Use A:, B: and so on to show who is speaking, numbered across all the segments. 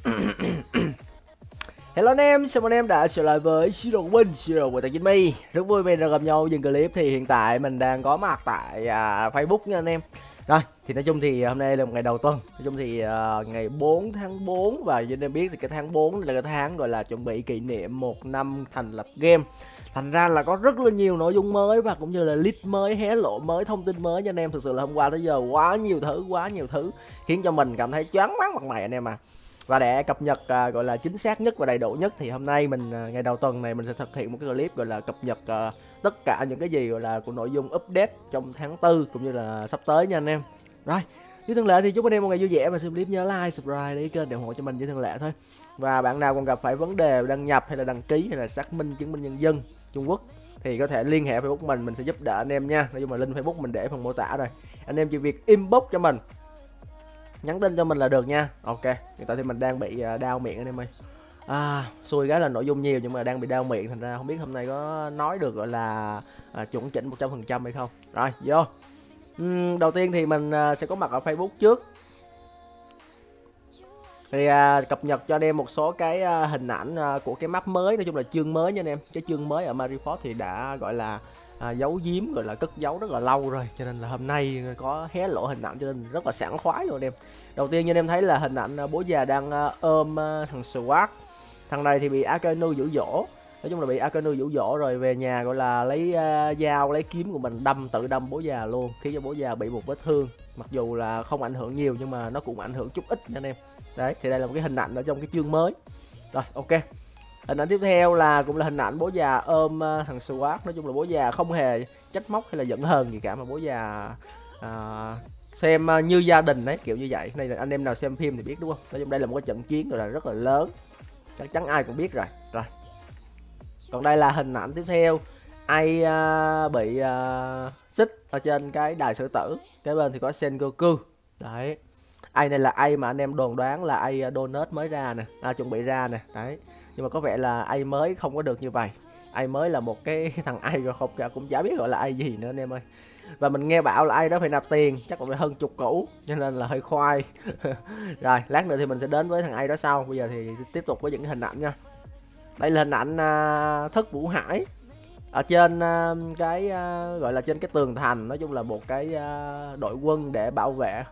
A: Hello anh em, chào mừng anh em đã trở lại với Siro Minh, Siro của Tài Chính My. Rất vui mình được gặp nhau dừng clip thì hiện tại mình đang có mặt tại à, Facebook nha anh em. Rồi, thì nói chung thì hôm nay là một ngày đầu tuần. Nói chung thì à, ngày 4 tháng 4 và như anh em biết thì cái tháng 4 là cái tháng gọi là chuẩn bị kỷ niệm một năm thành lập game. Thành ra là có rất là nhiều nội dung mới và cũng như là list mới hé lộ mới thông tin mới cho anh em. Thực sự là hôm qua tới giờ quá nhiều thứ quá nhiều thứ khiến cho mình cảm thấy choáng váng mặt mày anh em à và để cập nhật à, gọi là chính xác nhất và đầy đủ nhất thì hôm nay mình à, ngày đầu tuần này mình sẽ thực hiện một cái clip gọi là cập nhật à, tất cả những cái gì gọi là của nội dung update trong tháng tư cũng như là sắp tới nha anh em. Rồi như thường lệ thì chúc anh em một ngày vui vẻ và xem clip nhớ like subscribe để kênh để ủng hộ cho mình như thường lệ thôi. Và bạn nào còn gặp phải vấn đề đăng nhập hay là đăng ký hay là xác minh chứng minh nhân dân Trung Quốc thì có thể liên hệ Facebook mình mình sẽ giúp đỡ anh em nha. Nói chung là link Facebook mình để phần mô tả rồi. Anh em chỉ việc inbox cho mình nhắn tin cho mình là được nha. Ok hiện tại thì mình đang bị à, đau miệng anh em ơi. À xui cái là nội dung nhiều nhưng mà đang bị đau miệng thành ra không biết hôm nay có nói được gọi là à, chuẩn chỉnh 100% hay không. Rồi vô. Uhm, đầu tiên thì mình à, sẽ có mặt ở Facebook trước. Thì à, cập nhật cho anh em một số cái à, hình ảnh à, của cái map mới nói chung là chương mới nha anh em. Cái chương mới ở Mariport thì đã gọi là à, giấu giếm gọi là cất giấu rất là lâu rồi. Cho nên là hôm nay có hé lộ hình ảnh cho nên rất là sảng khoái luôn anh em. Đầu tiên như anh em thấy là hình ảnh à, bố già đang à, ôm à, thằng Swat. Thằng này thì bị Akanu dụ dỗ. Nói chung là bị Akanu dụ dỗ rồi về nhà gọi là lấy uh, dao lấy kiếm của mình đâm tự đâm bố già luôn khiến cho bố già bị một vết thương. Mặc dù là không ảnh hưởng nhiều nhưng mà nó cũng ảnh hưởng chút ít nha anh em. Đấy thì đây là một cái hình ảnh ở trong cái chương mới. Rồi ok hình ảnh tiếp theo là cũng là hình ảnh bố già ôm ờ, thằng Swat. Nói chung là bố già không hề trách móc hay là giận hờn gì cả mà bố già uh, xem ờ, như gia đình đấy kiểu như vậy. Đây là anh em nào xem phim thì biết đúng không? Nói chung đây là một cái trận chiến rồi là rất là lớn. Chắc chắn ai cũng biết rồi. Rồi. Còn đây là hình ảnh tiếp theo. Ai uh, bị uh, xích ở trên cái đài sử tử. Cái bên thì có Sengoku. Đấy. Ai này là ai mà anh em đồn đoán là ai donut mới ra nè à, chuẩn bị ra nè. Đấy nhưng mà có vẻ là ai mới không có được như vậy. Ai mới là một cái thằng ai rồi không cả cũng chả biết gọi là ai gì nữa anh em ơi. Và mình nghe bảo là ai đó phải nạp tiền chắc cũng phải hơn chục cũ cho nên là hơi khoai. Rồi lát nữa thì mình sẽ đến với thằng ai đó sau. Bây giờ thì tiếp tục với những hình ảnh nha. Đây là hình ảnh uh, thất vũ hải. Ở trên uh, cái uh, gọi là trên cái tường thành nói chung là một cái uh, đội quân để bảo vệ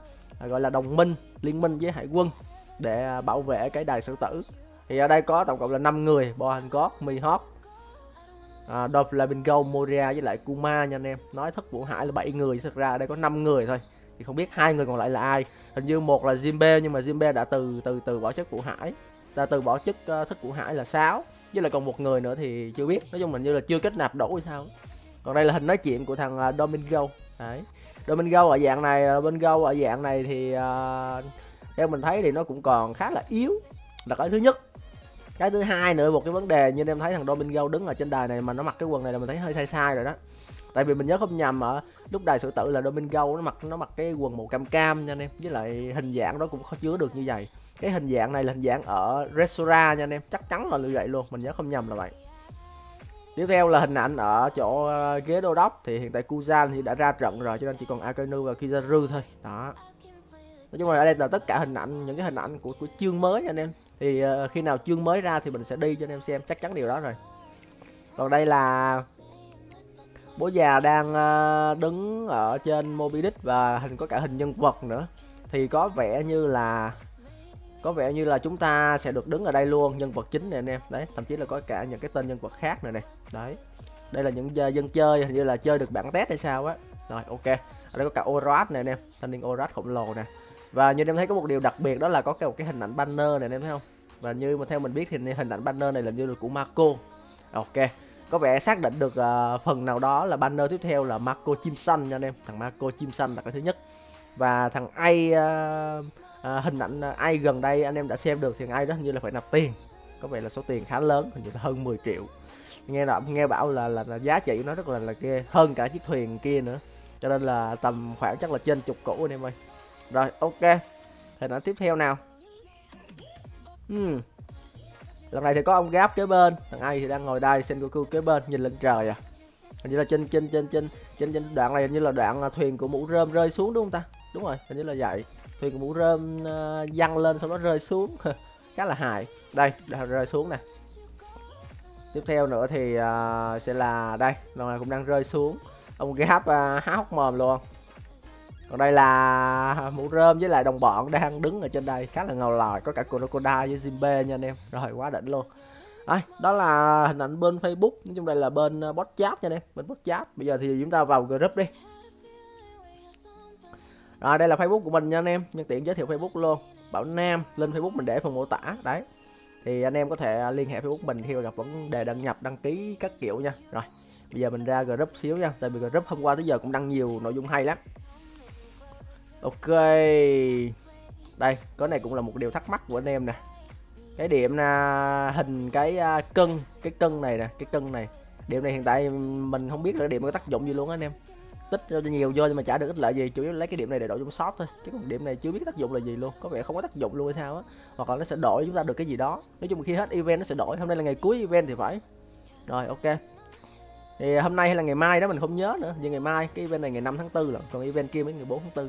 A: uh, gọi là đồng minh liên minh với hải quân để uh, bảo vệ cái đài sử tử thì ở đây có tổng cộng là 5 người Bo Hancock, Mihawk à, gâu, Moria với lại Kuma nha anh em. Nói thất vũ hải là 7 người thực ra ở đây có 5 người thôi. Thì không biết hai người còn lại là ai. Hình như một là Jimbe nhưng mà Jimbe đã từ từ từ bỏ chức vũ hải. Đã từ bỏ chức uh, thất vũ hải là 6 với lại còn một người nữa thì chưa biết. Nói chung mình như là chưa kết nạp đủ hay sao còn đây là hình nói chuyện của thằng ờ, uh, Domingo đấy. Domingo ở dạng này ờ, Domingo ở dạng này thì uh, theo mình thấy thì nó cũng còn khá là yếu. Là cái thứ nhất cái thứ hai nữa, một cái vấn đề như em thấy thằng Domingo đứng ở trên đài này mà nó mặc cái quần này là mình thấy hơi sai sai rồi đó. Tại vì mình nhớ không nhầm ở lúc đài sự tự là Domingo nó mặc nó mặc cái quần màu cam cam nha anh em. Với lại hình dạng đó cũng khó chứa được như vậy. Cái hình dạng này là hình dạng ở Resora nha anh em. Chắc chắn là như vậy luôn, mình nhớ không nhầm là vậy. Tiếp theo là hình ảnh ở chỗ ờ, ghế đô đốc thì hiện tại Kuzan thì đã ra trận rồi, cho nên chỉ còn Akainu và Kizaru thôi. Đó nói chung là ở đây là tất cả hình ảnh những cái hình ảnh của của chương mới anh em. Thì uh, khi nào chương mới ra thì mình sẽ đi cho anh em xem chắc chắn điều đó rồi. Còn đây là bố già đang uh, đứng ở trên Moby Dick và hình có cả hình nhân vật nữa. Thì có vẻ như là có vẻ như là chúng ta sẽ được đứng ở đây luôn nhân vật chính này anh em. Đấy thậm chí là có cả những cái tên nhân vật khác này này. Đấy đây là những ờ, dân chơi hình như là chơi được bản test hay sao á. Rồi ok. Ở đây có cả Orat này anh em thanh niên Orat khổng lồ nè và như em thấy có một điều đặc biệt đó là có cái một cái hình ảnh banner này em thấy không? Và như mà theo mình biết thì hình ảnh banner này là như là của Marco. Ok có vẻ xác định được uh, phần nào đó là banner tiếp theo là Marco chim xanh nha anh em. Thằng Marco chim xanh là cái thứ nhất. Và thằng ai uh, uh, hình ảnh uh, ai gần đây anh em đã xem được thì ai đó hình như là phải nạp tiền. Có vẻ là số tiền khá lớn hình như là hơn 10 triệu. Nghe là nghe bảo là, là là giá trị nó rất là là ghê hơn cả chiếc thuyền kia nữa. Cho nên là tầm khoảng chắc là trên chục cũ anh em ơi rồi ok. Hình ảnh tiếp theo nào. Hmm. lần này thì có ông gáp kế bên. Thằng ai thì đang ngồi đây sengoku kế bên nhìn lên trời à. Hình như là trên trên trên trên trên trên đoạn này hình như là đoạn à, thuyền của mũ rơm rơi xuống đúng không ta? Đúng rồi hình như là vậy. Thuyền của mũ rơm uh, văng lên sau đó rơi xuống. Khá là hài. Đây rơi xuống nè. Tiếp theo nữa thì uh, sẽ là đây lần này cũng đang rơi xuống. Ông gáp uh, há hốc mồm luôn còn đây là mũ rơm với lại đồng bọn đang đứng ở trên đây khá là ngầu lòi có cả crocodile với zimbe nha anh em. Rồi quá đỉnh luôn. Đấy, đó là hình ảnh bên Facebook nói chung đây là bên ờ, bot chat nha anh em bên bot chat bây giờ thì chúng ta vào group đi. Rồi đây là Facebook của mình nha anh em nhân tiện giới thiệu Facebook luôn. Bảo Nam lên Facebook mình để phần mô tả đấy. Thì anh em có thể ờ, liên hệ Facebook mình khi gặp vấn đề đăng nhập đăng ký các kiểu nha. Rồi bây giờ mình ra group xíu nha tại vì group hôm qua tới giờ cũng đăng nhiều nội dung hay lắm ok. Đây, cái này cũng là một điều thắc mắc của anh em nè. Cái điểm là hình cái à, cân cái cân này nè, cái cân này. Điểm này hiện tại mình không biết là điểm có tác dụng gì luôn anh em. Tích cho nhiều vô nhưng mà trả được ích lợi gì, chủ yếu lấy cái điểm này để đổi trong shop thôi. Chứ còn điểm này chưa biết tác dụng là gì luôn, có vẻ không có tác dụng luôn hay sao á. Hoặc là nó sẽ đổi chúng ta được cái gì đó. Nói chung khi hết event nó sẽ đổi, hôm nay là ngày cuối event thì phải. Rồi, ok. Thì hôm nay hay là ngày mai đó mình không nhớ nữa, nhưng ngày mai, cái event này ngày 5 tháng 4 là còn event kia mới ngày 4 tháng 4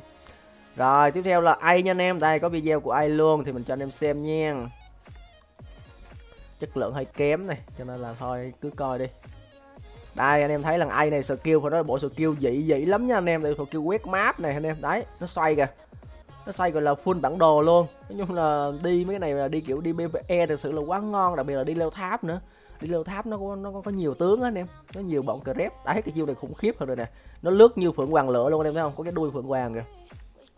A: rồi, tiếp theo là ai nha anh em. Đây, có video của ai luôn, thì mình cho anh em xem nha. Chất lượng hơi kém này, cho nên là thôi, cứ coi đi. Đây, anh em thấy lần ai này skill phải nói bộ skill dị dị lắm nha anh em. Đây, skill quét map này, anh em. Đấy, nó xoay kìa. Nó xoay gọi là full bản đồ luôn. Nói chung là đi mấy cái này là đi, kiểu, đi PVE thực sự là quá ngon, đặc biệt là đi leo tháp nữa. Đi leo tháp nó có nó có nhiều tướng á anh em. Nó nhiều bọn crep đấy, cái chiêu này khủng khiếp hơn rồi nè. Nó lướt như phượng hoàng lửa luôn, anh em thấy không? Có cái đuôi phượng hoàng kìa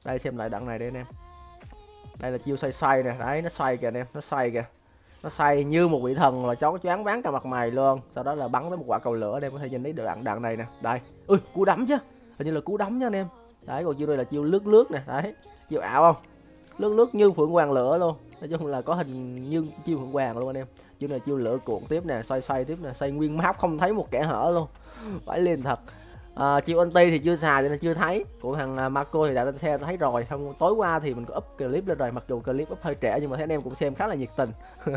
A: đây, xem lại đoạn này đây anh em. Đây là chiêu xoay xoay nè. Đấy, nó xoay kìa anh em, nó xoay kìa. Nó xoay như một vị thần là chó choáng váng cả mặt mày luôn. Sau đó là bắn tới một quả cầu lửa đây có thể nhìn thấy được đoạn đoạn này nè. Đây. Ui, cú đấm chứ. Hình như là cú đấm nha anh em. Đấy, còn chiêu đây là chiêu lướt lướt nè. Đấy, chiêu ảo không? Lướt lướt như phượng hoàng lửa luôn. Nói chung là có hình như chiêu phượng hoàng luôn anh em. Chiêu này chiêu lửa cuộn tiếp nè, xoay xoay tiếp nè. Xoay nguyên map không thấy một kẻ hở luôn. Phải lên thật. Ờ, à, chiêu anti thì chưa xài nên chưa thấy. Của thằng à, Marco thì đã lên xe thấy rồi. Hôm tối qua thì mình có up clip lên rồi mặc dù clip up hơi trẻ nhưng mà thấy anh em cũng xem khá là nhiệt tình.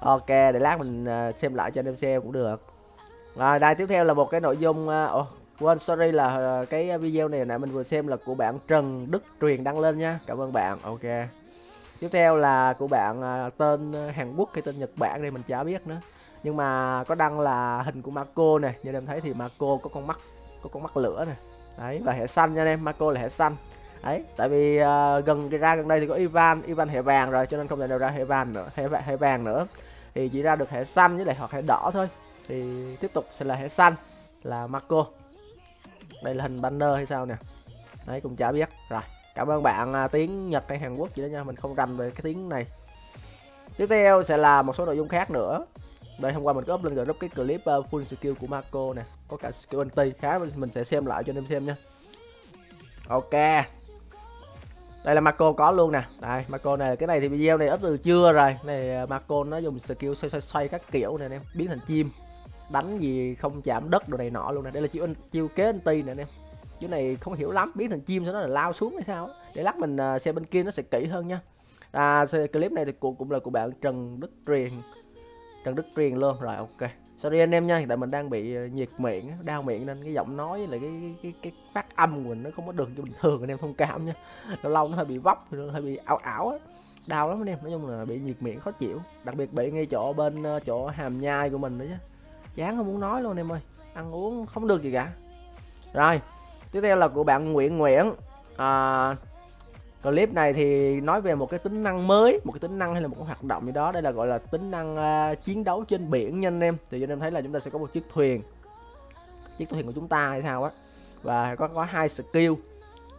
A: Ok để lát mình à, xem lại cho anh em xem cũng được. Rồi đây tiếp theo là một cái nội dung oh, quên sorry là cái video này nãy mình vừa xem là của bạn Trần Đức Truyền đăng lên nha. Cảm ơn bạn. Ok. Tiếp theo là của bạn tên Hàn Quốc hay tên Nhật Bản đây mình chả biết nữa. Nhưng mà có đăng là hình của Marco này như em thấy thì Marco có con mắt có con mắt lửa này đấy và hệ xanh nha anh em Marco là hệ xanh. Ấy, tại vì uh, gần ra gần đây thì có Ivan Ivan hệ vàng rồi cho nên không thể nào ra hệ vàng nữa hệ, hệ vàng nữa. Thì chỉ ra được hệ xanh với lại hoặc hệ đỏ thôi. Thì tiếp tục sẽ là hệ xanh là Marco. Đây là hình banner hay sao nè? Đấy cũng chả biết. Rồi cảm ơn bạn à, uh, tiếng Nhật hay Hàn Quốc gì đó nha. Mình không rành về cái tiếng này. Tiếp theo sẽ là một số nội dung khác nữa đây hôm qua mình có up lên group cái clip uh, full skill của Marco nè. Có cả skill anti khá mình sẽ xem lại cho anh em xem nha ok. Đây là Marco có luôn nè. Đây Marco này cái này thì video này up từ trưa rồi. Này ờ, Marco nó dùng skill xoay xoay xoay các kiểu này em. Biến thành chim. Đánh gì không chạm đất đồ này nọ luôn nè. Đây là chiêu chiêu kế anti nè em. Chứ này không hiểu lắm biến thành chim cho nó là lao xuống hay sao để lát mình uh, xem bên kia nó sẽ kỹ hơn nha à clip này thì cũng, cũng là của bạn Trần Đức Truyền. Trần Đức Truyền luôn. Rồi ok. Sorry anh em nha hiện tại mình đang bị ờ, nhiệt miệng đau miệng nên cái giọng nói là cái cái cái phát âm của mình nó không có được như bình thường anh em thông cảm nha. Lâu lâu nó hơi bị vấp nó hơi bị ảo ảo á. Đau lắm anh em nói chung là bị nhiệt miệng khó chịu. Đặc biệt bị ngay chỗ bên ờ, chỗ hàm nhai của mình nữa chứ. Chán không muốn nói luôn anh em ơi ăn uống không được gì cả. Rồi tiếp theo là của bạn Nguyễn Nguyễn. À, clip này thì nói về một cái tính năng mới một cái tính năng hay là một cái hoạt động gì đó. Đây là gọi là tính năng uh, chiến đấu trên biển nha anh em. Thì anh em thấy là chúng ta sẽ có một chiếc thuyền. Chiếc thuyền của chúng ta hay sao á. Và có có hai skill.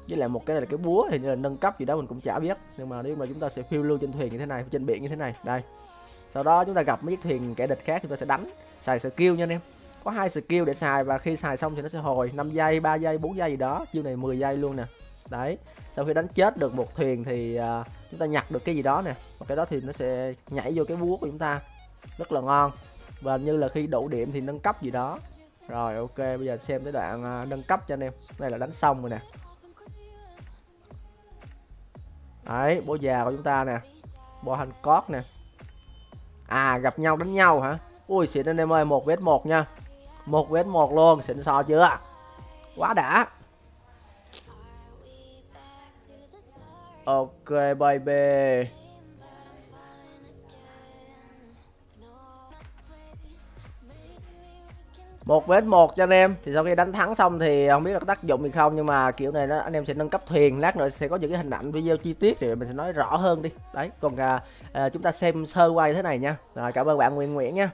A: Với lại một cái là cái búa thì như là nâng cấp gì đó mình cũng chả biết. Nhưng mà nếu mà chúng ta sẽ phiêu lưu trên thuyền như thế này trên biển như thế này. Đây. Sau đó chúng ta gặp mấy chiếc thuyền kẻ địch khác chúng ta sẽ đánh. Xài skill nha anh em. Có hai skill để xài và khi xài xong thì nó sẽ hồi 5 giây 3 giây 4 giây gì đó. Chiêu này 10 giây luôn nè đấy sau khi đánh chết được một thuyền thì uh, chúng ta nhặt được cái gì đó nè. Và cái đó thì nó sẽ nhảy vô cái búa của chúng ta. Rất là ngon. Và như là khi đủ điểm thì nâng cấp gì đó. Rồi ok bây giờ xem tới đoạn uh, nâng cấp cho anh em. Đây là đánh xong rồi nè. Đấy bố già của chúng ta nè. Bò hành cót nè. À gặp nhau đánh nhau hả? Ui xịn anh em ơi một vết một nha. Một vết một luôn xịn sò chưa? Quá đã. Ok baby một vs một cho anh em. Thì sau khi đánh thắng xong thì không biết là có tác dụng gì không nhưng mà kiểu này đó anh em sẽ nâng cấp thuyền. Lát nữa sẽ có những cái hình ảnh video chi tiết thì mình sẽ nói rõ hơn đi. Đấy còn à, à, chúng ta xem sơ qua thế này nha. Rồi cảm ơn bạn Nguyễn Nguyễn nha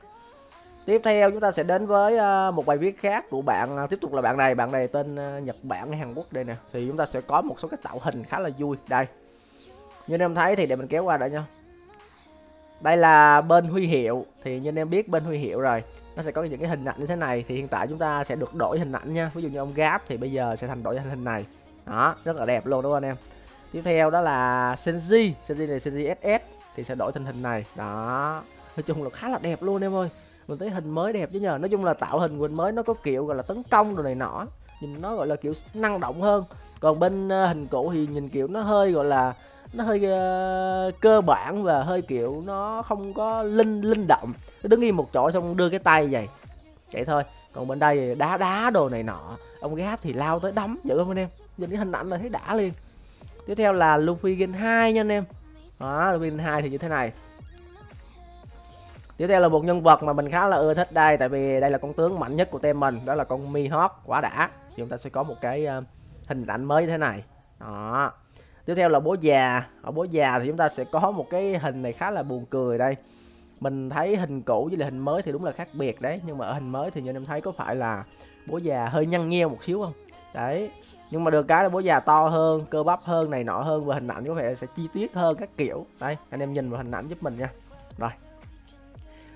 A: tiếp theo chúng ta sẽ đến với ờ, một bài viết khác của bạn ờ, tiếp tục là bạn này. Bạn này tên ờ, Nhật Bản Hàn Quốc đây nè. Thì chúng ta sẽ có một số cái tạo hình khá là vui. Đây. Như anh em thấy thì để mình kéo qua đã nha. Đây là bên huy hiệu. Thì như anh em biết bên huy hiệu rồi, nó sẽ có những cái hình ảnh như thế này. Thì hiện tại chúng ta sẽ được đổi hình ảnh nha. Ví dụ như ông gáp thì bây giờ sẽ thành đổi hình này. Đó, rất là đẹp luôn, đúng không anh em? Tiếp theo đó là Senji. Senji này Senji SS thì sẽ đổi thành hình này. Đó. Nói chung là khá là đẹp luôn, em ơi mình thấy hình mới đẹp chứ nhờ. Nói chung là tạo hình hình mới nó có kiểu gọi là tấn công rồi này nọ. Nhìn nó gọi là kiểu năng động hơn. Còn bên ờ, hình cũ thì nhìn kiểu nó hơi gọi là nó hơi uh, cơ bản và hơi kiểu nó không có linh linh động. Nó đứng im một chỗ xong đưa cái tay vậy. Vậy thôi. Còn bên đây đá đá đồ này nọ. Ông gáp thì lao tới đấm vậy không anh em? Nhìn cái hình ảnh là thấy đã liền. Tiếp theo là Luffy Gen 2 nha anh em. Đó Luffy Gen 2 thì như thế này tiếp theo là một nhân vật mà mình khá là ưa thích đây, tại vì đây là con tướng mạnh nhất của team mình, đó là con Mihawk quá đã. Thì chúng ta sẽ có một cái ờ, hình ảnh mới như thế này. Đó. Tiếp theo là bố già. Ở bố già thì chúng ta sẽ có một cái hình này khá là buồn cười đây. Mình thấy hình cũ với lại hình mới thì đúng là khác biệt đấy, nhưng mà ở hình mới thì như em thấy có phải là bố già hơi nhăn nheo một xíu không? Đấy. Nhưng mà được cái là bố già to hơn, cơ bắp hơn, này nọ hơn, và hình ảnh có vẻ sẽ chi tiết hơn các kiểu. Đây, anh em nhìn vào hình ảnh giúp mình nha. Rồi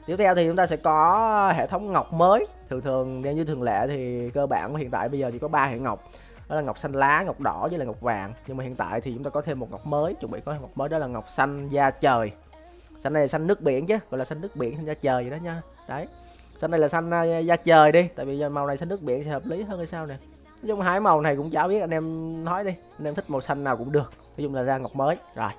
A: tiếp theo thì chúng ta sẽ có hệ thống ngọc mới. Thường thường như thường lệ thì cơ bản hiện tại bây giờ chỉ có ba hệ ngọc. Đó là ngọc xanh lá, ngọc đỏ với là ngọc vàng. Nhưng mà hiện tại thì chúng ta có thêm một ngọc mới, chuẩn bị có ngọc mới đó là ngọc xanh da trời. Xanh này là xanh nước biển chứ, gọi là xanh nước biển, xanh da trời vậy đó nha. Đấy. Xanh này là xanh à, da trời đi, tại vì màu này xanh nước biển sẽ hợp lý hơn hay sao nè? Nói chung hai màu này cũng chả biết, anh em nói đi. Anh em thích màu xanh nào cũng được. Nói chung là ra ngọc mới. Rồi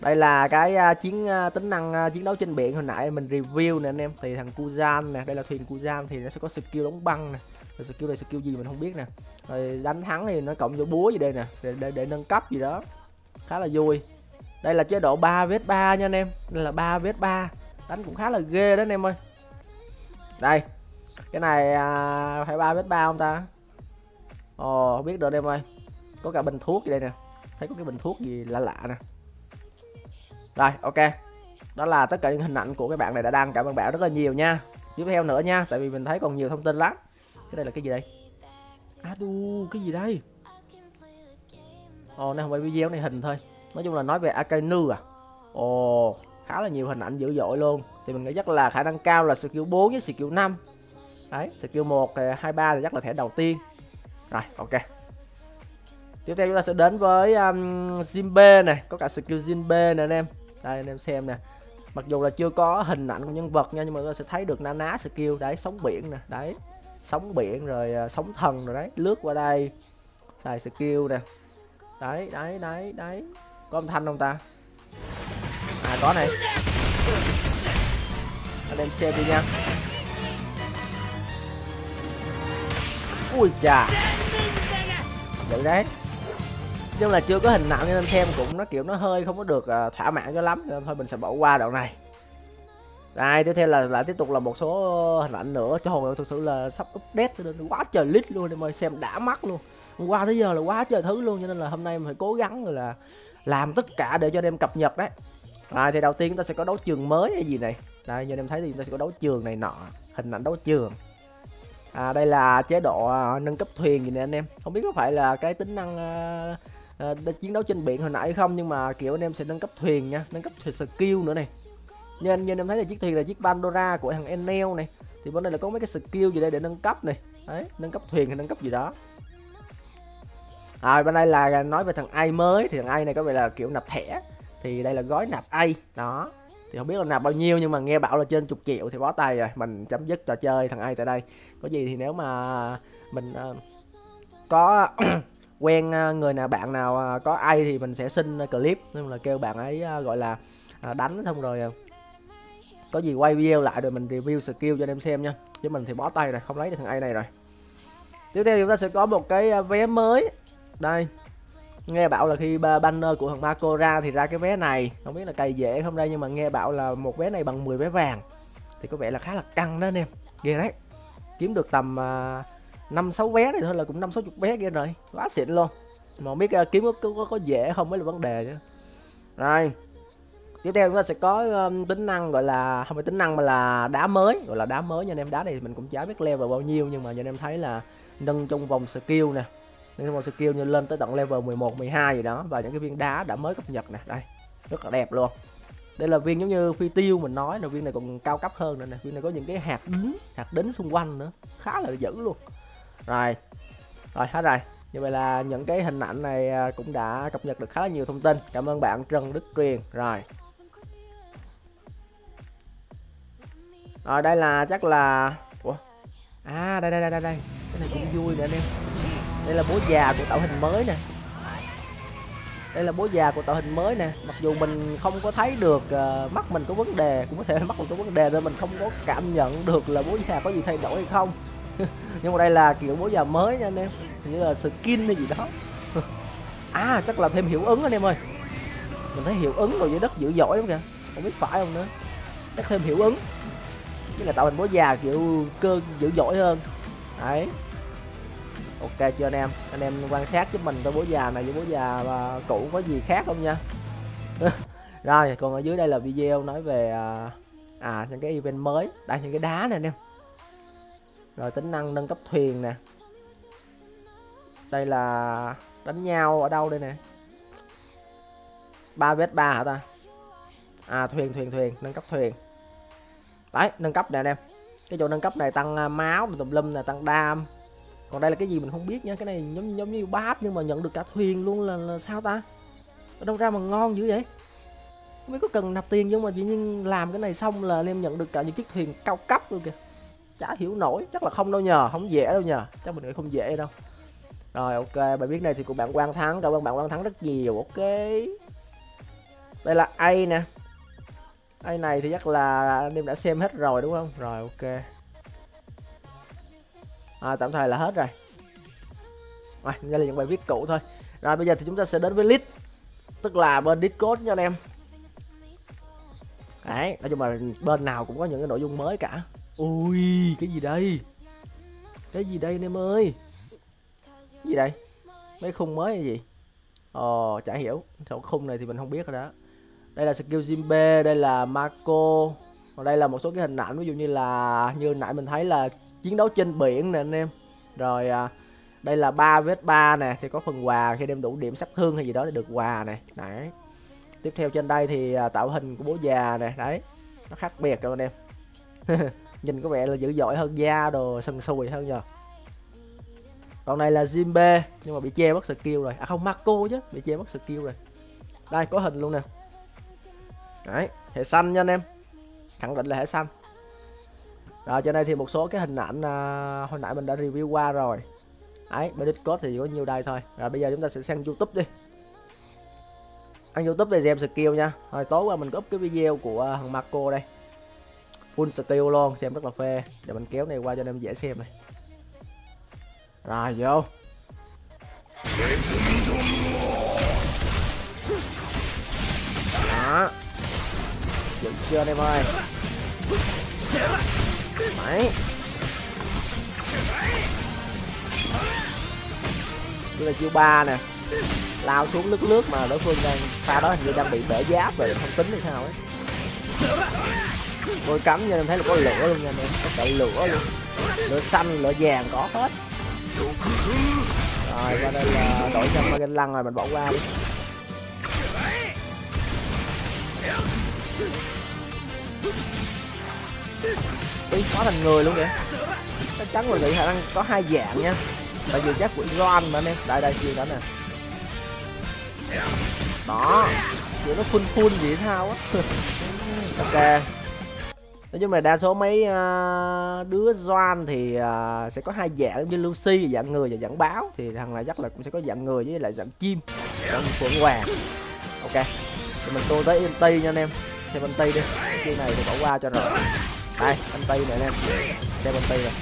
A: đây là cái uh, chiến uh, tính năng uh, chiến đấu trên biển. Hồi nãy mình review nè anh em thì thằng Kuzan nè đây là thuyền Kuzan thì nó sẽ có skill đóng băng nè. Rồi skill này skill gì mình không biết nè. Rồi đánh thắng thì nó cộng vô búa gì đây nè để, để, để nâng cấp gì đó. Khá là vui. Đây là chế độ 3 vs 3 nha anh em. Đây là 3 vs 3 đánh cũng khá là ghê đó anh em ơi. Đây cái này à, phải 3 vs 3 không ta? Ồ không biết được anh em ơi. Có cả bình thuốc gì đây nè. Thấy có cái bình thuốc gì lạ lạ nè rồi ok. Đó là tất cả những hình ảnh của các bạn này đã đăng. Cảm ơn bạn rất là nhiều nha. Tiếp theo nữa nha tại vì mình thấy còn nhiều thông tin lắm. Cái đây là cái gì đây? À đu cái gì đây? Ồ này không phải video này hình thôi. Nói chung là nói về Akainu à? Ồ khá là nhiều hình ảnh dữ dội luôn. Thì mình nghĩ chắc là khả năng cao là skill 4 với skill 5 đấy skill 1 hai ba thì chắc là thẻ đầu tiên. Rồi ok. Tiếp theo chúng ta sẽ đến với um, Jinbe này. Có cả skill Jinbe nè anh em đây anh em xem nè. Mặc dù là chưa có hình ảnh của nhân vật nha nhưng mà ta sẽ thấy được na ná skill. Đấy sóng biển nè đấy. Sóng biển rồi uh, sóng thần rồi đấy. Lướt qua đây. Xài skill nè. Đấy đấy đấy đấy. Có âm thanh không ta? À có này. Anh em xem đi nha. Ui chà. Vậy đấy nhưng là chưa có hình nặng nên xem cũng nó kiểu nó hơi không có được uh, thỏa mãn cho lắm nên thôi mình sẽ bỏ qua đoạn này. Đây tiếp theo là lại tiếp tục là một số hình ảnh nữa cho hồi thực sự là sắp update cho nên quá trời lít luôn em ơi xem đã mắt luôn. Hôm qua tới giờ là quá trời thứ luôn cho nên là hôm nay mình phải cố gắng rồi là làm tất cả để cho đem em cập nhật đấy. Rồi thì đầu tiên chúng ta sẽ có đấu trường mới hay gì này. Đây như em thấy thì chúng ta sẽ có đấu trường này nọ hình ảnh đấu trường. À đây là chế độ à, nâng cấp thuyền gì nè anh em. Không biết có phải là cái tính năng uh, uh, chiến đấu trên biển hồi nãy không? Nhưng mà kiểu anh em sẽ nâng cấp thuyền nha nâng cấp thuyền skill nữa này. Như anh như anh em thấy là chiếc thuyền là chiếc Pandora của thằng Enel này. Thì bên đây là có mấy cái skill gì đây để nâng cấp này. Đấy nâng cấp thuyền hay nâng cấp gì đó. Rồi bên đây là nói về thằng ai mới. Thì thằng ai này có vẻ là kiểu nạp thẻ. Thì đây là gói nạp ai đó. Thì không biết là nạp bao nhiêu nhưng mà nghe bảo là trên chục triệu thì bó tay rồi. Mình chấm dứt trò chơi thằng ai tại đây. Có gì thì nếu mà mình uh, có quen ờ, người nào bạn nào ờ, có ai thì mình sẽ xin clip. Nhưng là kêu bạn ấy ờ, gọi là đánh xong rồi có gì quay video lại rồi mình review skill cho anh em xem nha. Chứ mình thì bó tay rồi không lấy được thằng ai này rồi. Tiếp theo chúng ta sẽ có một cái vé mới. Đây nghe bảo là khi banner của thằng Marco ra thì ra cái vé này. Không biết là cày dễ không đây nhưng mà nghe bảo là một vé này bằng 10 vé vàng. Thì có vẻ là khá là căng đó anh em. Ghê đấy. Kiếm được tầm uh, năm sáu vé này thôi là cũng năm sáu chục vé kia rồi. Quá xịn luôn. Mà không biết uh, kiếm có, có, có dễ không mới là vấn đề chứ. Rồi tiếp theo chúng ta sẽ có um, tính năng gọi là không phải tính năng mà là đá mới gọi là đá mới. Nha anh em đá này mình cũng chả biết level bao nhiêu nhưng mà anh em thấy là nâng trong vòng skill nè nâng trong vòng skill như lên tới tận level 11 12 gì đó. Và những cái viên đá đã mới cập nhật nè đây rất là đẹp luôn. Đây là viên giống như phi tiêu mình nói là viên này còn cao cấp hơn nữa nè. Viên này có những cái hạt đính hạt đính xung quanh nữa. Khá là dữ luôn rồi. Rồi hết rồi. Như vậy là những cái hình ảnh này à, cũng đã cập nhật được khá là nhiều thông tin. Cảm ơn bạn trần đức truyền rồi. Rồi đây là chắc là Ủa? à đây đây đây đây đây. Cái này cũng vui nè anh em. Đây là bố già của tạo hình mới nè. Đây là bố già của tạo hình mới nè. Mặc dù mình không có thấy được uh, mắt mình có vấn đề cũng có thể mắt mình có vấn đề nên mình không có cảm nhận được là bố già có gì thay đổi hay không nhưng mà đây là kiểu bố già mới nha anh em. Như là skin hay gì đó. À chắc là thêm hiệu ứng anh em ơi. Mình thấy hiệu ứng rồi dưới đất dữ dội lắm kìa. Không biết phải không nữa. Chắc thêm hiệu ứng. Chứ là tạo hình bố già kiểu cơ dữ dội hơn. Đấy. Ok chưa anh em? Anh em quan sát giúp mình tôi bố già này với bố già và cũ có gì khác không nha? Rồi, còn ở dưới đây là video nói về à, à những cái event mới. Đây, những cái đá này anh em rồi tính năng nâng cấp thuyền nè. Đây là đánh nhau ở đâu đây nè? Ba vết ba hả ta? À thuyền thuyền thuyền nâng cấp thuyền. Đấy nâng cấp nè anh em. Cái chỗ nâng cấp này tăng à, máu máu tùm lum là tăng đam. Còn đây là cái gì mình không biết nha cái này giống giống như bát nhưng mà nhận được cả thuyền luôn là, là sao ta? Ở đâu ra mà ngon dữ vậy? Không biết có cần nạp tiền nhưng mà chỉ nhiên làm cái này xong là anh em nhận được cả những chiếc thuyền cao cấp luôn kìa chả hiểu nổi chắc là không đâu nhờ không dễ đâu nhờ. Chắc mình nghĩ không dễ đâu. Rồi ok bài viết này thì của bạn Quang Thắng. Cảm ơn bạn Quang Thắng rất nhiều ok. Đây là A nè. A này thì chắc là anh em đã xem hết rồi đúng không? Rồi ok. À, tạm thời là hết rồi. Rồi đây là những bài viết cũ thôi. Rồi bây giờ thì chúng ta sẽ đến với list tức là bên discord nha anh em. Đấy nói chung là bên nào cũng có những cái nội dung mới cả ui cái gì đây? Cái gì đây anh em ơi? Cái gì đây? Mấy khung mới hay gì? Ồ chả hiểu. Chỗ khung này thì mình không biết rồi đó. Đây là skill Jimbe đây là Marco. Còn đây là một số cái hình ảnh ví dụ như là như nãy mình thấy là chiến đấu trên biển nè anh em. Rồi à, đây là ba vết ba nè thì có phần quà khi đem đủ điểm sát thương hay gì đó thì được quà này đấy. Tiếp theo trên đây thì à, tạo hình của bố già nè. Đấy. Nó khác biệt rồi anh em. nhìn có vẻ là dữ dội hơn da đồ sần sùi hơn nhờ. Còn này là Jimbe nhưng mà bị che mất skill rồi. À không Marco chứ bị che mất skill rồi. Đây có hình luôn nè. Đấy hệ xanh nha anh em. Khẳng định là hệ xanh. Rồi trên đây thì một số cái hình ảnh à, hồi nãy mình đã review qua rồi. Ấy bên discord thì có nhiêu đây thôi. Rồi bây giờ chúng ta sẽ sang youtube đi. Ăn youtube để xem skill nha. Hồi tối qua mình có up cái video của à, thằng marco đây full skill luôn, xem rất là phê. Để mình kéo này qua cho anh em dễ xem này. Rồi, vô. Đó. Chưa anh em ơi? Đấy. Đây là chiêu ba nè. Lao xuống nước nước mà đối phương đang Pha đó, hình như đang bị bể giáp rồi, không tính hay sao ấy tôi cắm cho em thấy là có lửa luôn nha em Có cả lửa luôn. Lửa xanh, lửa vàng có hết. Rồi qua đây là đổi cho Magen Lăng rồi mình bỏ qua đi. Ý, có thành người luôn kìa. Chắc chắn mình nghĩ khả năng có hai dạng nha. Tại vì chắc quỷ Ron mà anh em. Đại đây chiêu đó nè. Đó. Kiểu nó phun phun gì sao á. Ok nói chung là đa số mấy uh, đứa Doan thì uh, sẽ có hai dạng như Lucy dạng người và dạng báo. Thì thằng này chắc là cũng sẽ có dạng người với lại dạng chim. Dạng phượng hoàng. Ok thì mình tô tới Tây nha anh em. Xem Tây đi. Cái này thì bỏ qua cho rồi. Đây anh tây này em. Xem anh tây này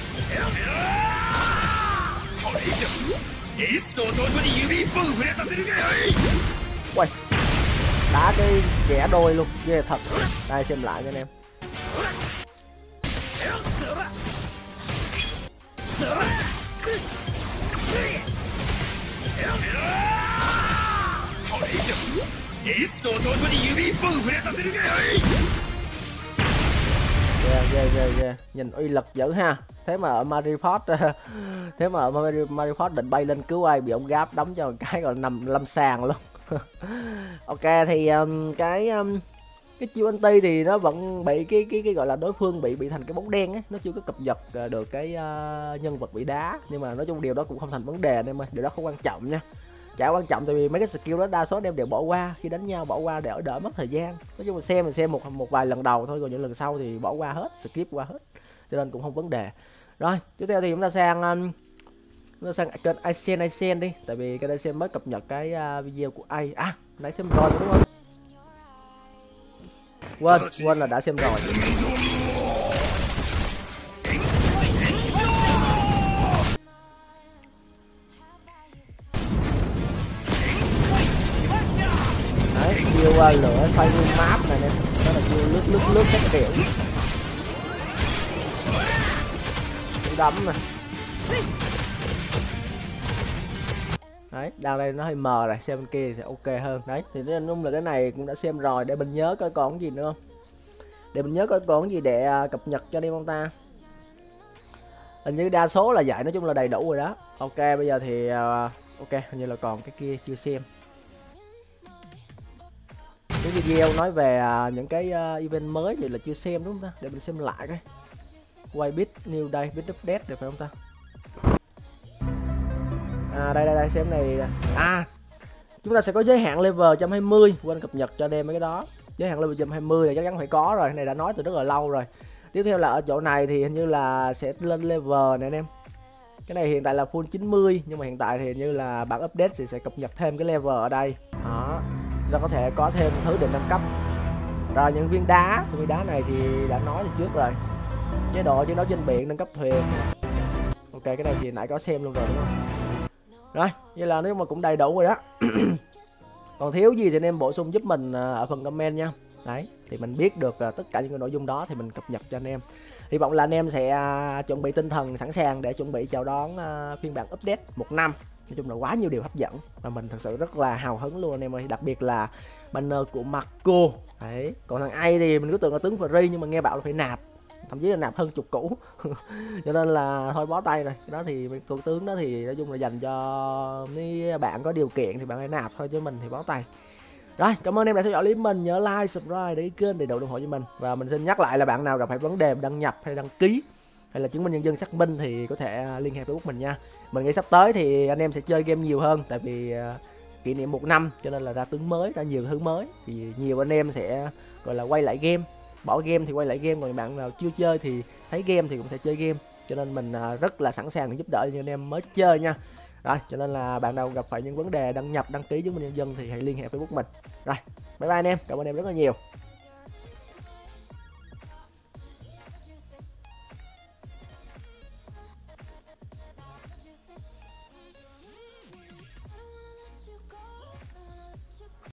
A: Uầy Đá cái kẻ đôi luôn. Ghê thật. Đây xem lại cho anh em.
B: これ以上エースと弟に指一本触れさせるかよ
A: ghê ghê ghê ghê nhìn uy lực dữ ha thế mà ở Mariport thế mà ở Mari- Mariport định bay lên cứu ai bị ông gáp đấm cho một cái rồi nằm lâm sàng luôn ok thì um, cái um, cái chiêu anti thì nó vẫn bị cái cái cái gọi là đối phương bị bị thành cái bóng đen ấy nó chưa có cập nhật ờ, được cái uh, nhân vật bị đá. Nhưng mà nói chung điều đó cũng không thành vấn đề anh em ơi điều đó không quan trọng nha. Chả quan trọng tại vì mấy cái skill đó đa số anh em đều bỏ qua. Khi đánh nhau bỏ qua để đỡ mất thời gian. Nói chung là xem mình xem một một vài lần đầu thôi rồi những lần sau thì bỏ qua hết skip qua hết. Cho nên cũng không vấn đề. Rồi tiếp theo thì chúng ta sang um, chúng ta sang kênh Isen Isen đi. Tại vì kênh Isen mới cập nhật cái uh, video của ai à nãy xem rồi đúng không? Quên quên là đã xem rồi. Đấy chiêu uh, à, lửa xoay nguyên map này nè. Đó là chiêu lướt lướt lướt các kiểu. Đấm này đấy đằng đây nó hơi mờ này xem bên kia thì ok hơn. Đấy thì nói chung là cái này cũng đã xem rồi để mình nhớ coi còn gì nữa không? Để mình nhớ coi còn gì để uh, cập nhật cho đi ông ta hình như đa số là dạy nói chung là đầy đủ rồi đó. Ok bây giờ thì uh, ok hình như là còn cái kia chưa xem. Cái video nói về uh, những cái uh, event mới thì là chưa xem đúng không ta? Để mình xem lại cái quay bit new day bit update được phải không ta? À đây đây đây, xem này. À chúng ta sẽ có giới hạn level 120 quên cập nhật cho anh em mấy cái đó. Giới hạn level 120 là chắc chắn phải có rồi. Cái này đã nói từ rất là lâu rồi. Tiếp theo là ở chỗ này thì hình như là sẽ lên level nè anh em. Cái này hiện tại là full 90 nhưng mà hiện tại thì hình như là bản update thì sẽ cập nhật thêm cái level ở đây. Đó. Chúng ta có thể có thêm thứ để nâng cấp. Rồi những viên đá. Viên đá này thì đã nói từ trước rồi. Chế độ chiến đấu trên biển, nâng cấp thuyền. Ok, cái này thì nãy có xem luôn rồi, đúng không? Rồi vậy là nếu mà cũng đầy đủ rồi đó. Còn thiếu gì thì anh em bổ sung giúp mình à, ở phần comment nha. Đấy, thì mình biết được à, tất cả những cái nội dung đó thì mình cập nhật cho anh em. Hy vọng là anh em sẽ à, chuẩn bị tinh thần sẵn sàng để chuẩn bị chào đón phiên bản update một năm. Nói chung là quá nhiều điều hấp dẫn và mình thật sự rất là hào hứng luôn anh em ơi. Đặc biệt là banner của Marco. Đấy, còn thằng ai thì mình cứ tưởng là tướng free nhưng mà nghe bảo là phải nạp thậm chí là nạp hơn chục củ. Cho nên là thôi, bó tay rồi. Cái đó thì thủ tướng đó thì nói chung là dành cho mấy bạn có điều kiện thì bạn hãy nạp thôi, chứ mình thì bó tay. Rồi, cảm ơn em đã theo dõi clip mình. Nhớ like, subscribe để kênh, để động ủng hộ cho mình. Và mình xin nhắc lại là bạn nào gặp phải vấn đề đăng nhập hay đăng ký hay là chứng minh nhân dân xác minh thì có thể à, liên hệ Facebook mình nha. Mình nghĩ sắp tới thì anh em sẽ chơi game nhiều hơn, tại vì à, kỷ niệm một năm, cho nên là ra tướng mới, ra nhiều thứ mới. Thì nhiều anh em sẽ, gọi là quay lại game bỏ game thì quay lại game, còn bạn nào chưa chơi thì thấy game thì cũng sẽ chơi game. Cho nên mình à, rất là sẵn sàng để giúp đỡ những anh em mới chơi nha. Rồi, cho nên là bạn nào gặp phải những vấn đề đăng nhập, đăng ký chứng minh nhân dân thì hãy liên hệ Facebook mình. Rồi, bye bye anh em, cảm ơn em rất là nhiều.